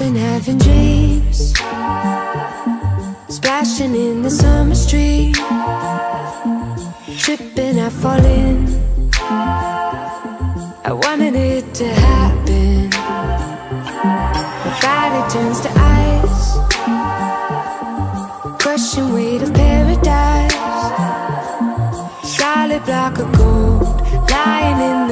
been having dreams. Splashing in the summer street. Tripping, I fall in. I wanted it to happen. My body turns to ice. Crushing weight of paradise. Solid block of gold Lying in